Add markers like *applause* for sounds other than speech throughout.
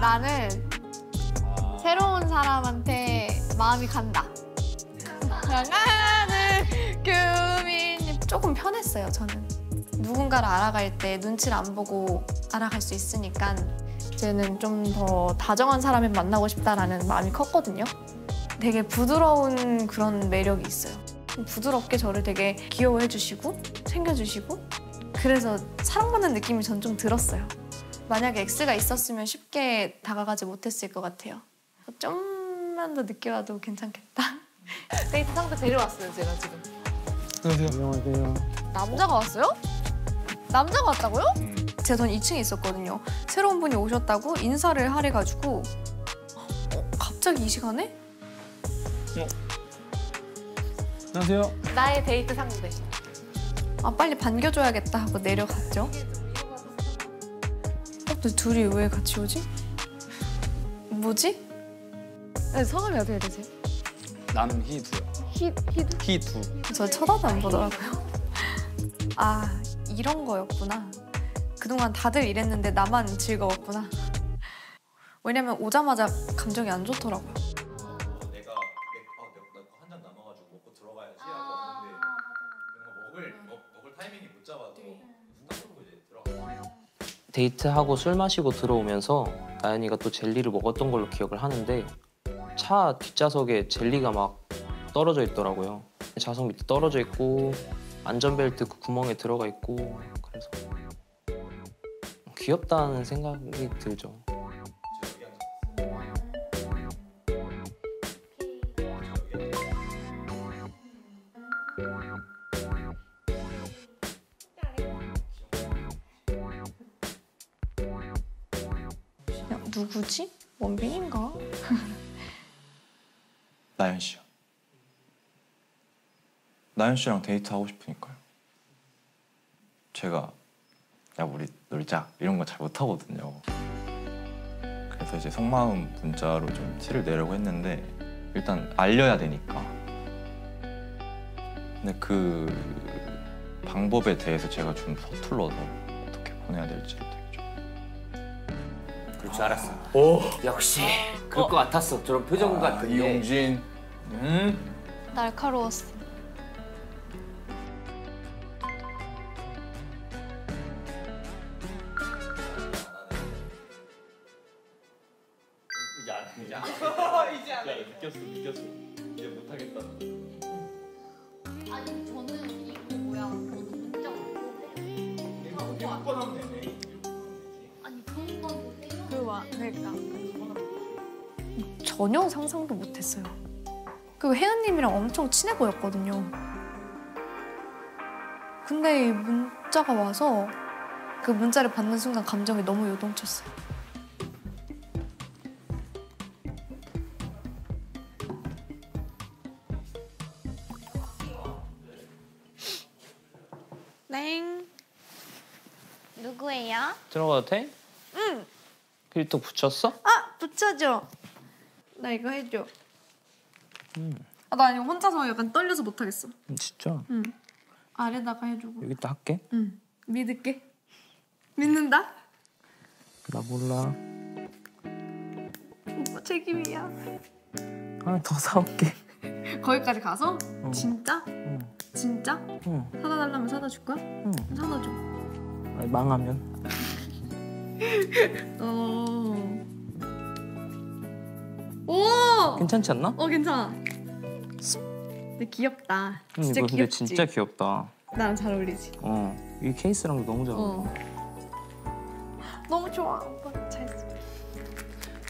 나는 새로운 사람한테 마음이 간다. 나가는 규민님 조금 편했어요. 저는 누군가를 알아갈 때 눈치를 안 보고 알아갈 수 있으니까 이제는 좀 더 다정한 사람을 만나고 싶다라는 마음이 컸거든요. 되게 부드러운 그런 매력이 있어요. 부드럽게 저를 되게 귀여워해 주시고 챙겨주시고 그래서 사랑받는 느낌이 전 좀 들었어요. 만약에 X가 있었으면 쉽게 다가가지 못했을 것 같아요. 좀만 더 늦게 와도 괜찮겠다. *laughs* 데이트 상대 데려왔어요, 제가 지금. 안녕하세요. 남자가 왔어요? 남자가 왔다고요? 제가 전 2층에 있었거든요. 새로운 분이 오셨다고 인사를 하래가지고 어, 갑자기 이 시간에? 안녕하세요. 나의 데이트 상대. 아 빨리 반겨줘야겠다 하고 내려갔죠. 어, 근데 둘이 왜 같이 오지? 뭐지? 네, 성함이 어떻게 되세요? 남희두요. 히, 히두? 희두. 저 쳐다도 안 보더라고요. *laughs* 아 이런 거였구나. 그동안 다들 이랬는데 나만 즐거웠구나. 왜냐면 오자마자 감정이 안 좋더라고요. 데이트하고 술 마시고 들어오면서 나연이가 또 젤리를 먹었던 걸로 기억을 하는데 차 뒷좌석에 젤리가 막 떨어져 있더라고요. 좌석 밑에 떨어져 있고 안전벨트 그 구멍에 들어가 있고 그래서 귀엽다는 생각이 들죠. 나연 씨요. 나연 씨랑 데이트 하고 싶으니까요. 제가 야 우리 놀자 이런 거 잘 못하거든요. 그래서 이제 속마음 문자로 좀 티를 내려고 했는데 일단 알려야 되니까. 근데 그 방법에 대해서 제가 좀 서툴러서 어떻게 보내야 될지 되 그럴 줄 알았어. 역시 그럴 것 같았어. 저런 표정 같은데. 이용진. 음. 날카로웠어. 혜은님이랑 엄청 친해 보였거든요. 근데 이 문자가 와서 그 문자를 받는 순간 감정이 너무 요동쳤어요. 땡. 누구예요? 들어가도 돼? 응. 필터 붙였어? 아 붙여줘. 나 이거 해줘. 아, 나 이거 혼자서 약간 떨려서 못하겠어. 음, 진짜? 응. 아래다가 해주고. 여기다 할게. 응. 믿을게. 믿는다? 나 몰라. 오빠 책임이야. 아, 더 사올게. 거기까지 가서? 어. 진짜? 응. 진짜? 응. 사다 달라면 사다 줄 거야? 응. 사다 줘. 아니, 망하면. *laughs* 어. 오! 괜찮지 않나? 어 괜찮아. 근데 귀엽다. 응, 진짜 이거 근데 귀엽지. 진짜 귀엽다. 나랑 잘 어울리지. 어. 이 케이스랑도 너무 잘 어울려. 어. 너무 좋아. 오빠 잘 써.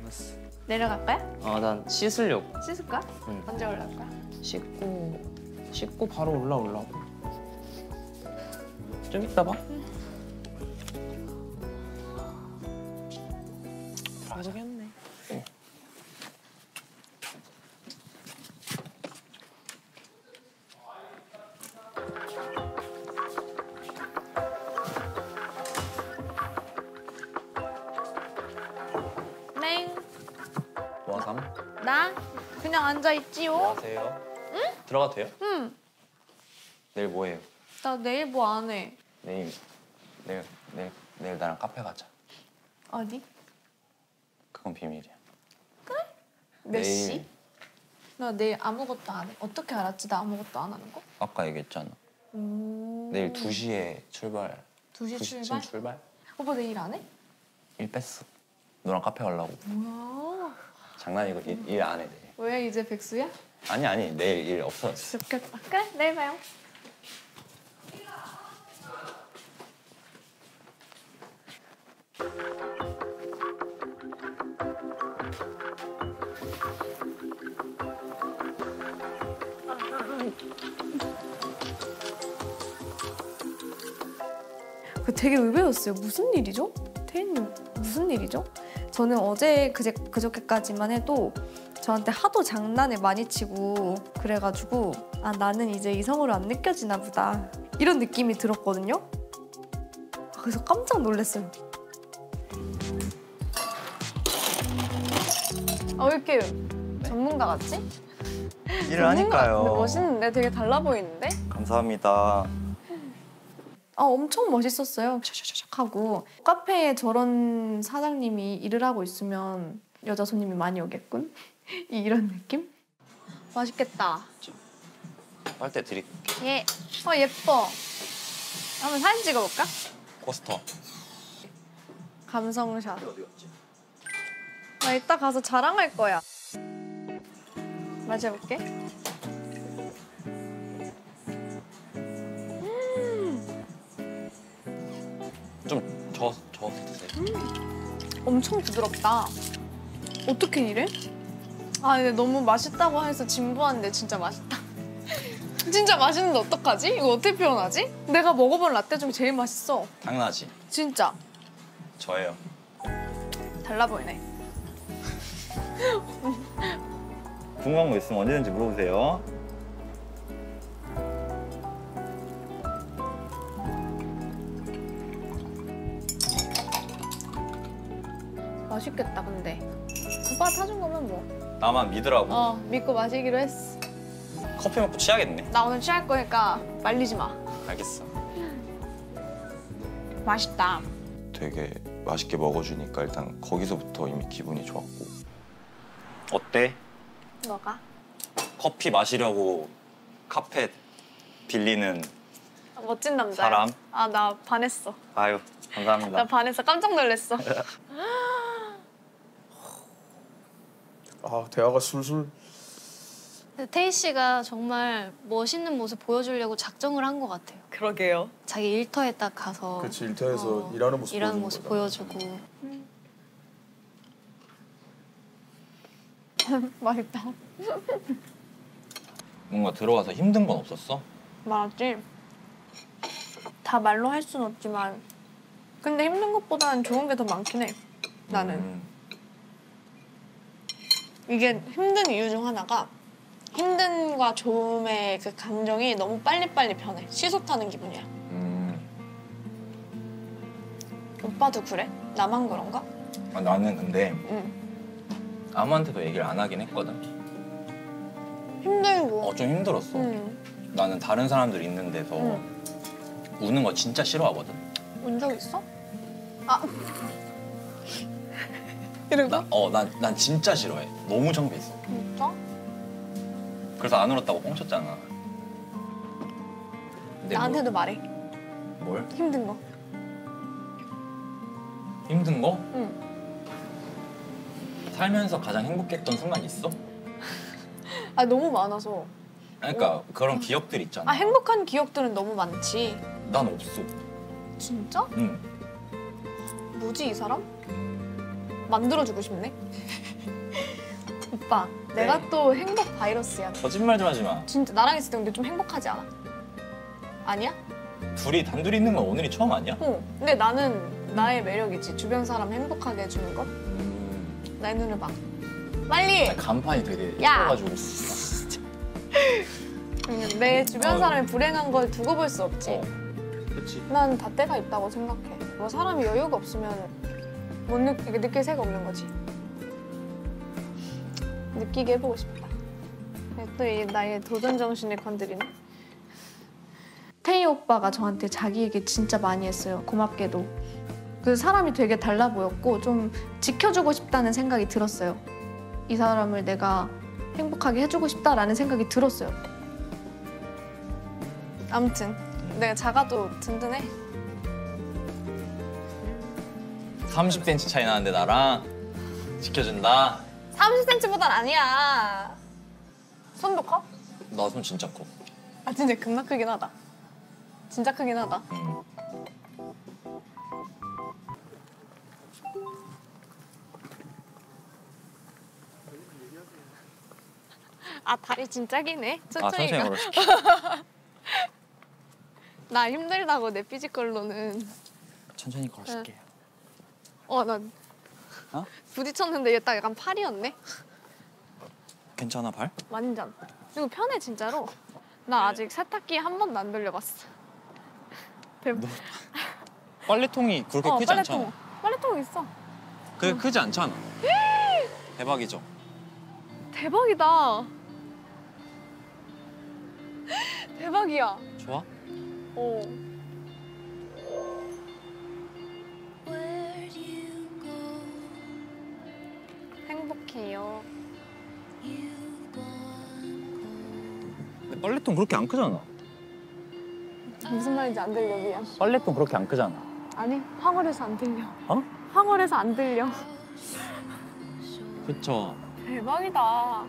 알았어. 내려갈까요? 어, 난 씻으려고. 씻을 거야? 응. 언제 올라올 거야? 씻고 씻고 바로 올라오려고. 좀 이따 봐. 모르겠네. 맹. 나 그냥 앉아 있지요. 안녕하세요. 응? 들어가도 돼요? 응. 내일 뭐 해요? 나 내일 뭐 안 해. 내일 내일 내일 내일 나랑 카페 가자. 어디? 그건 비밀이야. 몇 시? 내일 나 내일 아무것도 안 해. 어떻게 알았지? 나 아무것도 안 하는 거? 아까 얘기했잖아. 음... 내일 2시에 출발. 2시 2시쯤 출발? 출발? 오빠 내일 안 해? 일 뺐어. 너랑 카페 가려고. 뭐야? 장난이고 일 안 해. 내일. 왜 이제 백수야? 아니 아니 내일 일 없어졌어. 좋겠다. 그래 내일 봐요. 그 되게 의외였어요. 무슨 일이죠? 태인님 무슨 일이죠? 저는 어제 그제 그저께까지만 해도 저한테 하도 장난을 많이 치고 그래가지고 아 나는 이제 이성으로 안 느껴지나 보다 이런 느낌이 들었거든요. 아, 그래서 깜짝 놀랐어요. 아, 왜 이렇게 전문가 같지? 일을 하니까요. 멋있는데 되게 달라 보이는데? 감사합니다. 아 엄청 멋있었어요. 하고 카페에 저런 사장님이 일을 하고 있으면 여자 손님이 많이 오겠군. *laughs* 이런 느낌? 맛있겠다. 빨대 드릴게. 예. 어 예뻐. 한번 사진 찍어볼까? 포스터. 감성샷. 나 이따 가서 자랑할 거야. 맞아볼게. 좀 저, 저어서 드세요. 엄청 부드럽다. 어떻게 이래? 아 근데 너무 맛있다고 해서 진부한데 진짜 맛있다. *laughs* 진짜 맛있는데 어떡하지? 이거 어떻게 표현하지? 내가 먹어본 라떼 중에 제일 맛있어. 당연하지. 진짜 저예요. 달라 보이네. 궁금한 거 있으면 언제든지 물어보세요. 맛있겠다 근데. 오빠 사준 거면 뭐. 나만 믿으라고. 어 믿고 마시기로 했어. 커피 먹고 취하겠네. 나 오늘 취할 거니까 말리지 마. 알겠어. 맛있다. 되게 맛있게 먹어주니까 일단 거기서부터 이미 기분이 좋았고. 어때? 너가? 커피 마시려고 카페 빌리는 멋진 남자야. 사람? 아나 반했어. 아유 감사합니다. 나 반해서 깜짝 놀랐어. *laughs* 아 대화가 술술. 태희 씨가 정말 멋있는 모습 보여주려고 작정을 한 것 같아요. 그러게요. 자기 일터에 딱 가서 그렇지 일터에서 어, 일하는 모습 일하는 모습. 보여주고 *laughs* 맛있다. 뭔가 들어와서 힘든 건 없었어? 맞지? 다 말로 할 순 없지만 근데 힘든 것보다는 좋은 게 더 많긴 해. 나는 음, 이게 힘든 이유 중 하나가 힘든과 좋음의 그 감정이 너무 빨리빨리 변해. 시속 타는 기분이야. 음. 오빠도 그래? 나만 그런가? 아, 나는 근데 응. 아무한테도 얘기를 안 하긴 했거든. 힘들고. 어 좀 힘들었어. 응. 나는 다른 사람들 있는 데서 응. 우는 거 진짜 싫어하거든. 운 적 있어? 아. 이러고? 나, 어, 난, 난 진짜 싫어해. 너무 창피했어. 진짜? 그래서 안 울었다고 뻥쳤잖아. 근데 나한테도 말해. 뭘? 뭘? 힘든 거. 힘든 거? 응. 살면서 가장 행복했던 순간 있어? *laughs* 아 너무 많아서. 그러니까 그런 기억들 있잖아. 아 행복한 기억들은 너무 많지. 난 없어. 진짜? 응. 뭐지 이 사람? 만들어주고 싶네. *laughs* 오빠, 내가 또 행복 바이러스야. 거짓말 좀 하지 마. 진짜 나랑 있을 때 근데 좀 행복하지 않아? 아니야? 둘이 단둘이 있는 건 오늘이 처음 아니야? 어. 근데 나는 나의 매력이지. 주변 사람 행복하게 해주는 거. 음. 내 눈을 봐. 빨리. 간판이 되게 야! 예뻐가지고. 음, 내 주변 어. 사람이 불행한 걸 두고 볼 수 없지. 어. 그렇지. 난 다 때가 있다고 생각해. 뭐 사람이 여유가 없으면 못 느, 느낄 새가 없는 거지. 느끼게 해보고 싶다. 또 이 나의 도전 정신을 건드리네. 태희 오빠가 저한테 자기 얘기 진짜 많이 했어요. 고맙게도. 그 사람이 되게 달라 보였고 좀 지켜주고 싶다는 생각이 들었어요. 이 사람을 내가 행복하게 해주고 싶다라는 생각이 들었어요. 아무튼 내가 작아도 든든해. 30cm 차이 나는데 나랑 지켜준다. 30cm보단 아니야. 손도 커? 나 손 진짜 커. 아 진짜 겁나 크긴 하다. 진짜 크긴 하다. 응. 아 다리 진짜 기네. 아 천천히 가. *laughs* 나 힘들다고 내 피지컬로는. 천천히 걸어줄게. 어 나. 어? 부딪혔는데 얘 딱 약간 팔이었네. 괜찮아 발? 완전. 이거 편해 진짜로. 나 아직 세탁기 한 번도 안 돌려봤어. *laughs* 대박. 빨래통이 그렇게 어, 크지 빨래통. 않잖아. 빨래통 있어. 그게 크지 않잖아. *gasps* 대박이죠. 대박이다. *gasps* 대박이야. 좋아? 어. 빨래통 그렇게 안 크잖아. 무슨 말인지 안 들려 미안. 빨래통 그렇게 안 크잖아. 아니 황홀해서 안 들려. 어? 황홀해서 안 들려. 그쵸. 대박이다.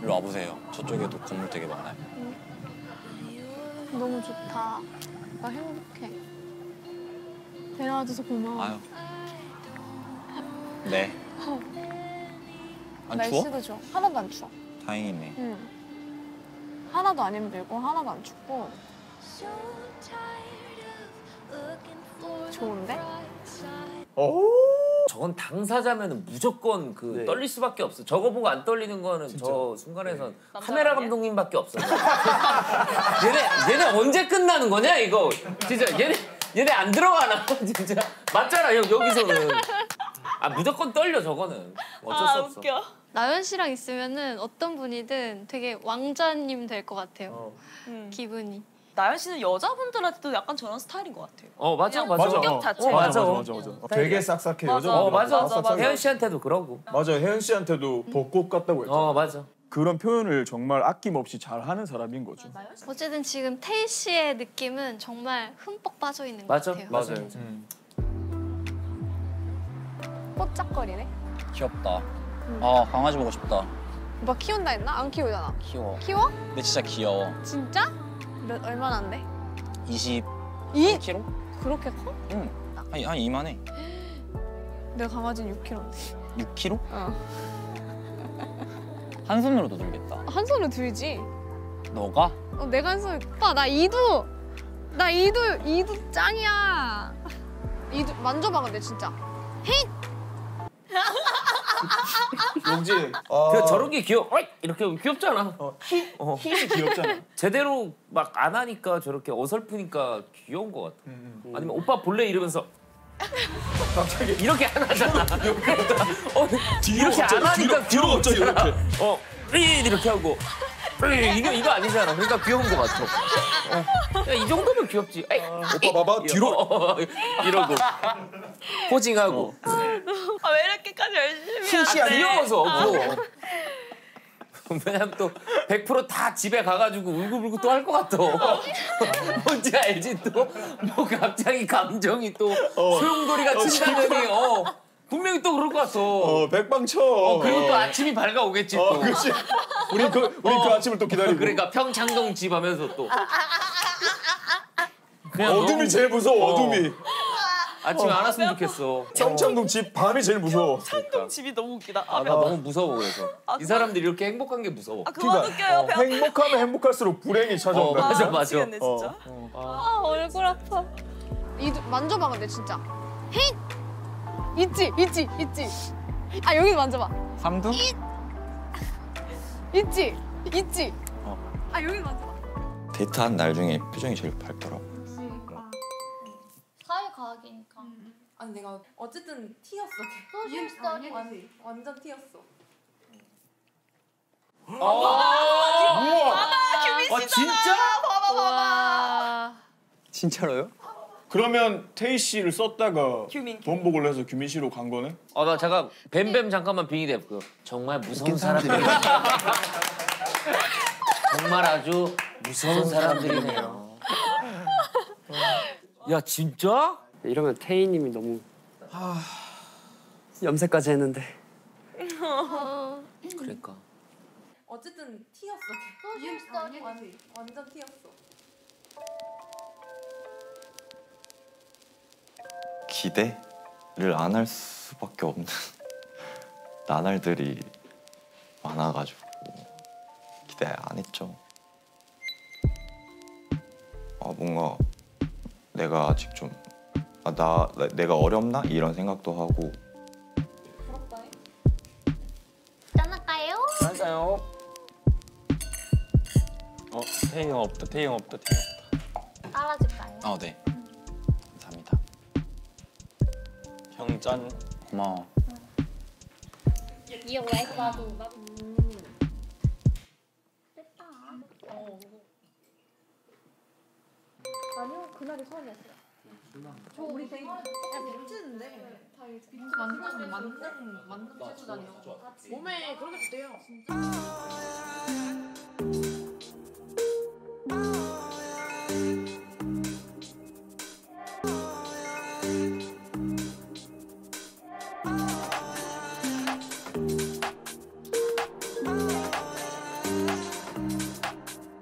일로 와보세요. 저쪽에도 건물 되게 많아요. 너무 좋다. 나 행복해. 데려와줘서 고마워. 아유. 네. 안 추워? 날씨도 좋아. 하나도 안 추워. 다행이네. 응. 하나도 안 힘들고 하나도 안 춥고 좋은데? 저건 당사자면 무조건 그 떨릴 수밖에 없어. 저거 보고 안 떨리는 거는 저 순간에선 카메라 감독님밖에 없어. *laughs* 얘네 얘네 언제 끝나는 거냐 이거. 진짜 얘네 얘네 안 들어가나 *laughs* 진짜 맞잖아 여, 여기서는. 아 무조건 떨려 저거는 어쩔 수 없어. 나연 씨랑 있으면은 어떤 분이든 되게 왕자님 될 것 같아요. 어, 기분이. 나연 씨는 여자분들한테도 약간 저런 스타일인 것 같아요. 어 맞아 맞아. 맞아. 성격 어, 자체가. 맞아. 맞아 맞아 맞아. 되게 싹싹해 맞아. 여자. 어 맞아. 맞아, 맞아. 혜연 씨한테도 그러고. 맞아 혜연 씨한테도 벚꽃 같다고 했잖아. 어 맞아. 그런 표현을 정말 아낌없이 잘 하는 사람인 거죠. 어쨌든 지금 태희 씨의 느낌은 정말 흠뻑 빠져 있는 것 맞아. 같아요. 맞아. 음. 뽀짝거리네. 귀엽다. 아 강아지 보고 싶다. 오빠 키운다 했나? 안 키우잖아. 귀여워. 키워? 근데 진짜 귀여워. 진짜? 몇 얼마나 안 돼? 20 이? kg? 그렇게 커? 응. 한, 한 이만해. *gasps* 내 강아지는 6kg인데. 6kg? 어. *laughs* 한 손으로도 들겠다. 한 손으로 들지. 너가? 어, 내가 한 손. 오빠 나 이두. 나 이두 이두 짱이야. 이두 만져봐 근데 진짜. 용진. 아, 그 저런 게 귀여. 어이! 이렇게 귀엽잖아. 어, 히, 힘이 귀엽잖아. *laughs* 제대로 막 안 하니까 저렇게 어설프니까 귀여운 것 같아. 음, 아니면 오빠 볼래 이러면서 갑자기 이렇게 안 하잖아. *laughs* 어, 뒤로 이렇게 안 갑자기 하니까 뒤로, 갑자기. 이렇게. 어, 이렇게 하고 이거 이거 아니잖아. 그러니까 귀여운 것 같아. 어. 야, 이 정도면 귀엽지. 에이, 오빠 봐봐 뒤로. 어, 이러고 포징하고 아 왜 이렇게까지 열심히 핏이 하세요? 귀여워서 뭐. 왜냐면 또 100%다 집에 가가지고 울고불고 또 할 것 같아. 뭔지 알지 또? 뭐 갑자기 감정이 또 소용돌이가 친다더니 어 분명히 또 그럴 것 같아. 어 백방 쳐. 어, 그리고 또 아침이 밝아오겠지 또. 어, 그렇지. *laughs* 우리 그 우리 그 아침을 또 기다리고. 그러니까 평창동 집 하면서 또. 그냥 어둠이 너무 제일 무서워. 어둠이. 아침에 안 왔으면 좋겠어. 평창동 집 밤이 제일 무서워. 창동 집이 너무 웃기다. 아, 아, 나 너무 무서워 그래서. 아, 이 사람들이 이렇게 행복한 게 무서워. 아 그만 웃겨요. 배 아파. 행복하면 행복할수록 불행이 어, 찾아온다. 맞아, 아, 맞아. 미치겠네 진짜. 아 얼굴 아파. 이두 만져봐 근데 진짜. Hey. 있지 있지 있지. 아 여기 만져봐. 삼두? 있지 있지. 어. 아 여기 만져봐. 데이트한 날 중에 표정이 제일 밝더라고. 사회 과학이니까. 아니 내가 어쨌든 티였어. Social study. 완, 완전 티였어. 우와. 아 진짜? 와. 진짜로요? 그러면 태희 씨를 썼다가 규민, 번복을 해서 규민 씨로 간 거네? 어나 잠깐 뱀뱀 잠깐만 빙의돼. 그 정말 무서운 사람들이 *laughs* 정말 아주 무서운 사람들이네요. 야 진짜? 이러면 태희님이 너무 염색까지 했는데 그러니까. 어쨌든 T였어. 완, 완전 T였어. 기대를 안 할 수밖에 없는 *laughs* 나날들이 많아가지고 기대 안 했죠. 아 뭔가 내가 아직 좀 아, 나, 나- 내가 어렵나 이런 생각도 하고 짠할까요? 할까요? 어, 형 없다. 형 없다. 태희 형. 깔아줄까요? 어, 네. 짠. 고마워. 이거 막 됐다. 아니요 그날이 처음이었어요. 저 우리 되게 야 민트인데 민트 완전 만능 만능 채소 다녀. 몸에 그렇게 돼요. 진짜.